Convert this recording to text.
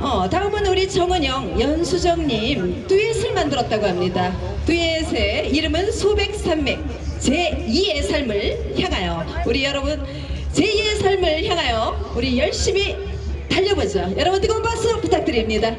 어, 다음은 우리 정은영, 연수정님 듀엣을 만들었다고 합니다. 듀엣의 이름은 소백산맥 제2의 삶을 향하여 우리 여러분 제2의 삶을 향하여 우리 열심히 달려보죠. 여러분 뜨거운 박수 부탁드립니다.